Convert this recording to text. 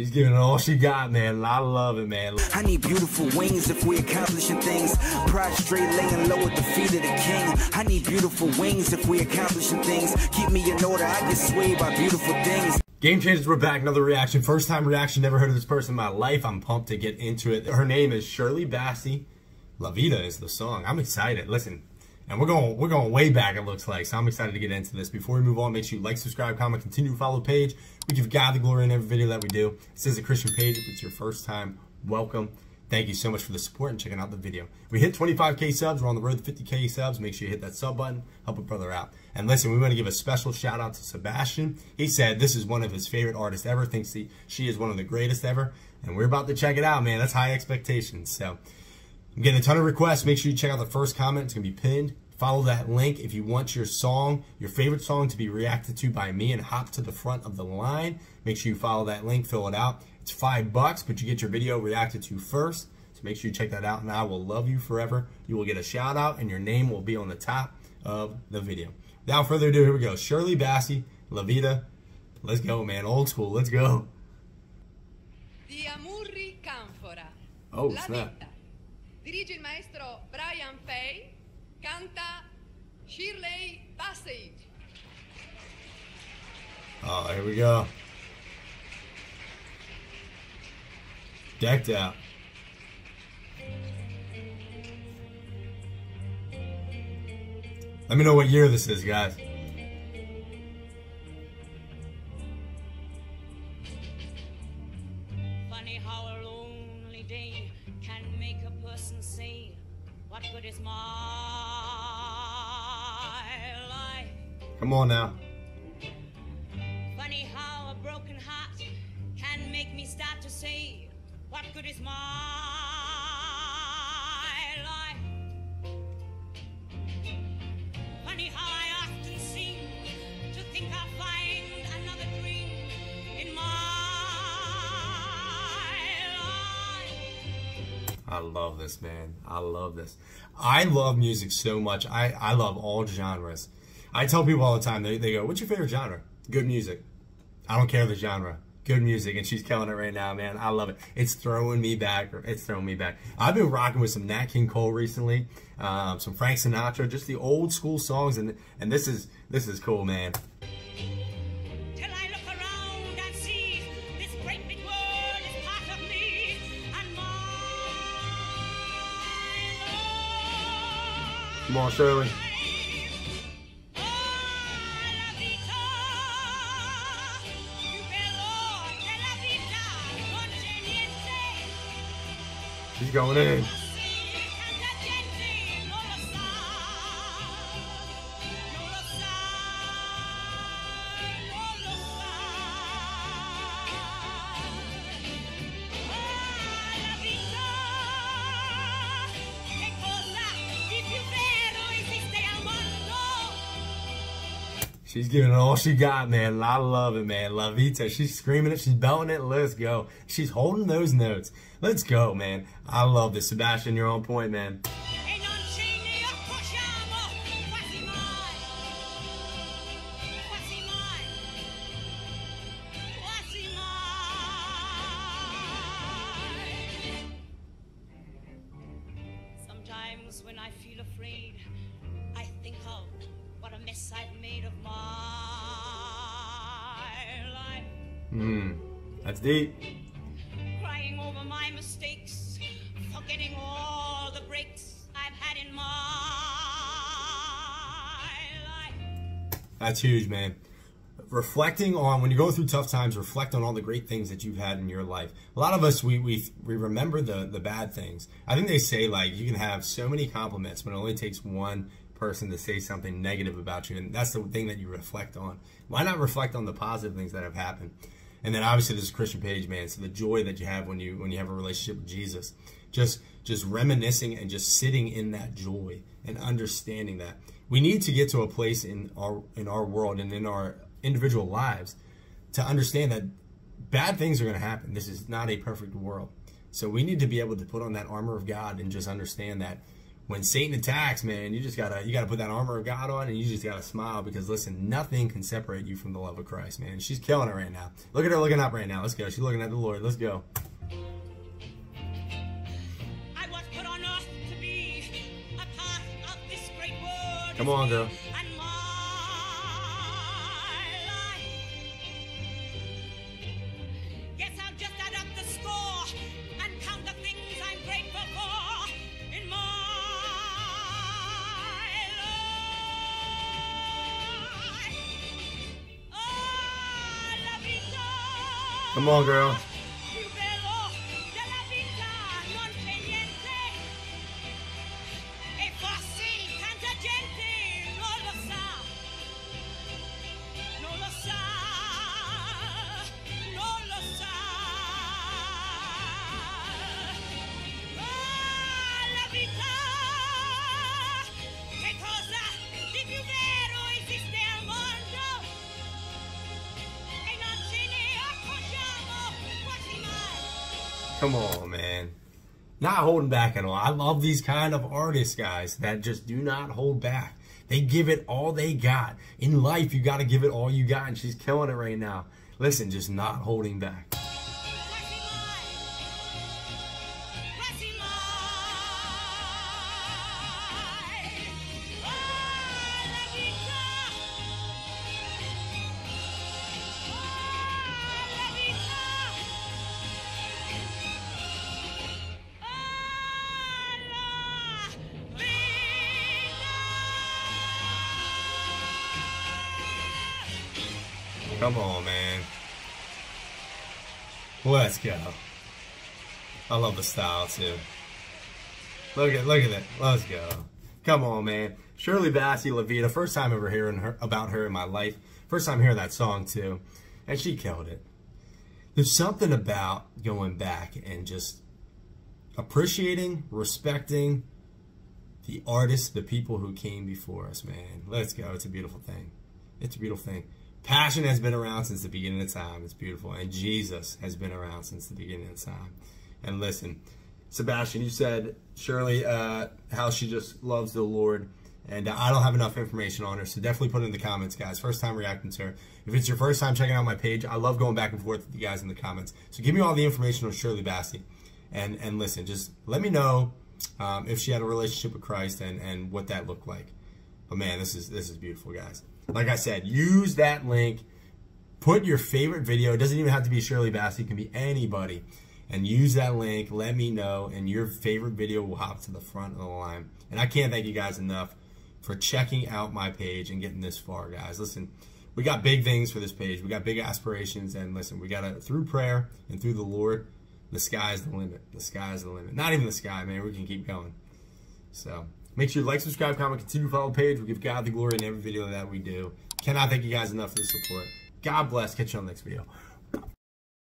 She's giving it all she got, man. I love it, man. I need beautiful wings if we accomplishing things. Prostrate, laying low at the feet of the king. I need beautiful wings if we accomplishing things. Keep me in order, I get swayed by beautiful things. Game Changers, we're back. Another reaction. First time reaction. Never heard of this person in my life. I'm pumped to get into it. Her name is Shirley Bassey. La Vita is the song. I'm excited. Listen, and we're going we're going way back, it looks like. So I'm excited to get into this. Before we move on, make sure you like, subscribe, comment, continue to follow page. We give God the glory in every video that we do. This is a Christian page. If it's your first time, welcome. Thank you so much for the support and checking out the video. We hit 25k subs. We're on the road to 50k subs. Make sure you hit that sub button. Help a brother out. And listen, we want to give a special shout out to Sebastian. He said this is one of his favorite artists ever. Thinks he, she is one of the greatest ever. And we're about to check it out, man. That's high expectations. So I'm getting a ton of requests. Make sure you check out the first comment. It's going to be pinned. Follow that link if you want your song, your favorite song to be reacted to by me and hop to the front of the line. Make sure you follow that link, fill it out. It's five bucks, but you get your video reacted to first. So make sure you check that out, and I will love you forever. You will get a shout out, and your name will be on the top of the video. Without further ado, here we go. Shirley Bassey, La Vita. Let's go, man. Old school. Let's go. Di Amurri Canfora. Oh, La snap. vita. Dirige il maestro Brian Fahey. Canta Shirley Bassey. Oh, here we go. Decked out. Let me know what year this is, guys. Funny how a lonely day can make a person say, What good is my life? Come on now. Funny how a broken heart can make me start to say, What good is my life? I love this, man. I love this. I love music so much. I, I love all genres. I tell people all the time, they, they go, What's your favorite genre? Good music. I don't care the genre. Good music, and she's killing it right now, man. I love it. It's throwing me back. It's throwing me back. I've been rocking with some Nat King Cole recently, um, some Frank Sinatra, just the old school songs, and and this is this is cool, man. Come on, Shirley. She's going in. She's giving it all she got, man. I love it, man. La Vita. She's screaming it. She's belting it. Let's go. She's holding those notes. Let's go, man. I love this. Sebastian, you're on point, man. Sometimes when I feel afraid, I think of what a mess I've made of my life. Hmm. That's deep. crying over my mistakes, forgetting all the breaks I've had in my life. That's huge, man. Reflecting on when you go through tough times, reflect on all the great things that you've had in your life. A lot of us we we we remember the the bad things. I think they say like you can have so many compliments, but it only takes one person to say something negative about you, and that's the thing that you reflect on. Why not reflect on the positive things that have happened? And then obviously this is Christian page, man. So the joy that you have when you when you have a relationship with Jesus, just just reminiscing and just sitting in that joy and understanding that we need to get to a place in our in our world and in our individual lives to understand that bad things are going to happen. This is not a perfect world. So we need to be able to put on that armor of God and just understand that when Satan attacks, man, you just gotta you gotta put that armor of God on, and you just gotta smile because listen, nothing can separate you from the love of Christ, man. She's killing it right now. Look at her looking up right now. Let's go. She's looking at the Lord. Let's go. I was put Come on, girl. Come on, man. Not holding back at all. I love these kind of artists, guys, that just do not hold back. They give it all they got. In life, you got to give it all you got, and she's killing it right now. Listen, just not holding back. Come on, man. Let's go. I love the style too. Look at look at it. Let's go. Come on, man. Shirley Bassey La Vita. First time ever hearing her about her in my life. First time hearing that song too, and she killed it. There's something about going back and just appreciating, respecting the artists, the people who came before us, man. Let's go. It's a beautiful thing. It's a beautiful thing. Passion has been around since the beginning of time. It's beautiful. And Jesus has been around since the beginning of time. And listen, Sebastian, you said Shirley uh, how she just loves the Lord. And uh, I don't have enough information on her, so definitely put it in the comments, guys. First time reacting to her. If it's your first time checking out my page, I love going back and forth with you guys in the comments. So give me all the information on Shirley Bassey. And, and listen, just let me know um, if she had a relationship with Christ and, and what that looked like. But man, this is this is beautiful, guys. Like I said, use that link. Put your favorite video. It doesn't even have to be Shirley Bassey. It can be anybody. And use that link. Let me know, and your favorite video will hop to the front of the line. And I can't thank you guys enough for checking out my page and getting this far, guys. Listen, we got big things for this page. We got big aspirations, and listen, we got to through prayer and through the Lord. The sky's the limit. The sky's the limit. Not even the sky, man. We can keep going. So make sure you like, subscribe, comment, continue to follow the page. We give God the glory in every video that we do. Cannot thank you guys enough for the support. God bless. Catch you on the next video.